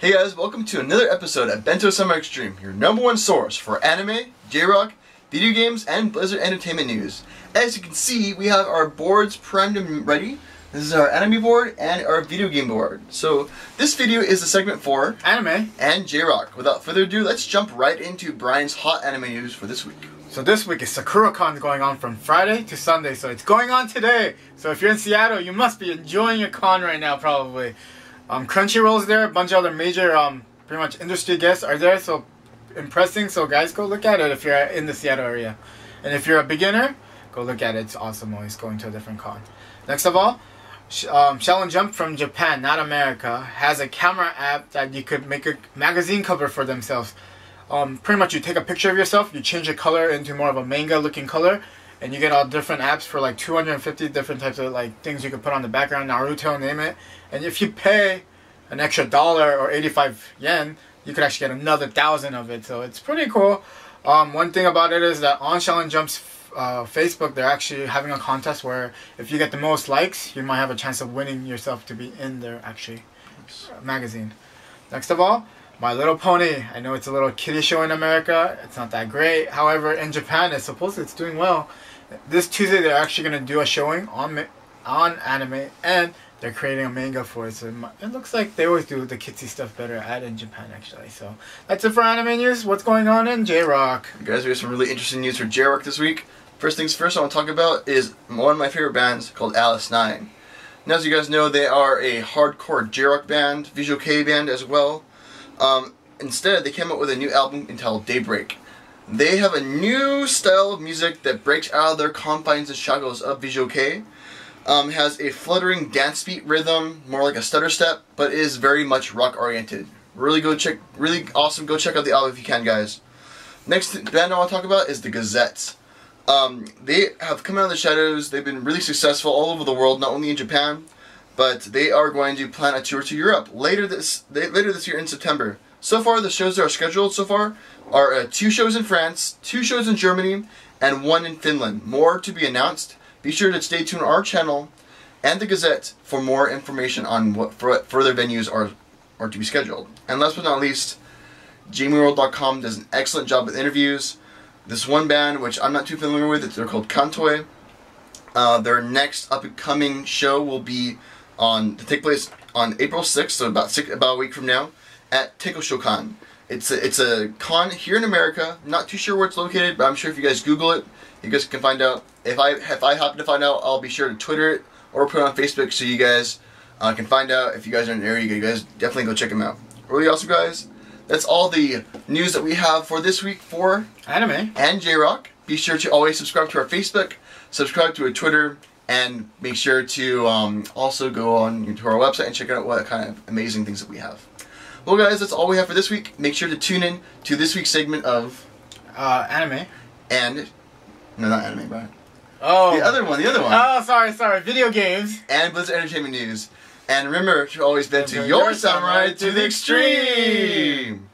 Hey guys, welcome to another episode of Bento Samurai Xtreme, your number one source for anime, J-Rock, video games, and Blizzard Entertainment news. As you can see, we have our boards primed and ready. This is our anime board and our video game board. So this video is a segment for Anime. and J-Rock. Without further ado, let's jump right into Brian's hot anime news for this week. So this week is SakuraCon going on from Friday to Sunday, so it's going on today. So if you're in Seattle, you must be enjoying your con right now, probably. Um, Crunchyroll's there, a bunch of other major, um, pretty much industry guests are there, so impressing. So guys, go look at it if you're in the Seattle area, and if you're a beginner, go look at it. It's awesome. Always going to a different con. Next of all, um, Shonen Jump from Japan, not America, has a camera app that you could make a magazine cover for themselves. Um, pretty much, you take a picture of yourself, you change the color into more of a manga-looking color, and you get all different apps for like 250 different types of like things you could put on the background. Naruto, name it. And if you pay an extra dollar or 85 yen, you could actually get another thousand of it. So it's pretty cool. Um, one thing about it is that on Shonen Jump's uh, Facebook, they're actually having a contest where if you get the most likes, you might have a chance of winning yourself to be in their actually magazine. Next of all, My Little Pony. I know it's a little kiddie show in America. It's not that great. However, in Japan, it's supposed it's doing well. This Tuesday, they're actually gonna do a showing on on anime, and they're creating a manga for it. So it looks like they always do the kitsy stuff better at in Japan, actually. So that's it for anime news. What's going on in J Rock? Guys, we have some really interesting news for J-Rock this week. First things first, I want to talk about is one of my favorite bands called Alice 9. Now, as you guys know, they are a hardcore J-Rock band, Visual Kei band as well. Um, instead, they came out with a new album entitled Daybreak. They have a new style of music that breaks out of their confines and shackles of Visual Kei. Um, has a fluttering dance beat rhythm, more like a stutter step, but is very much rock oriented. Really go check, really awesome. Go check out the album if you can, guys. Next band I want to talk about is the Gazettes. Um, they have come out of the shadows. They've been really successful all over the world, not only in Japan, but they are going to plan a tour to Europe later this they, later this year in September. So far, the shows that are scheduled so far are uh, two shows in France, two shows in Germany, and one in Finland. More to be announced. Be sure to stay tuned on our channel and the Gazette for more information on what further venues are are to be scheduled. And last but not least, JamieWorld.com does an excellent job with interviews. This one band, which I'm not too familiar with, they're called Kantoy. Uh, their next up and coming show will be on to take place on April 6th, so about six, about a week from now, at Teikoshokan. It's a, it's a con here in America. Not too sure where it's located, but I'm sure if you guys Google it, you guys can find out. If I if I happen to find out, I'll be sure to Twitter it or put it on Facebook so you guys uh, can find out. If you guys are in the area, you guys definitely go check them out. Really awesome, guys. That's all the news that we have for this week for Anime. and J Rock. Be sure to always subscribe to our Facebook, subscribe to our Twitter, and make sure to um, also go on to our website and check out what kind of amazing things that we have. Well, guys, that's all we have for this week. Make sure to tune in to this week's segment of Uh, anime. and no, not anime, Brian. Oh. The other one, the other one, Oh, sorry, sorry. Video games. and Blizzard Entertainment News. And remember to always bend to Your samurai to the extreme.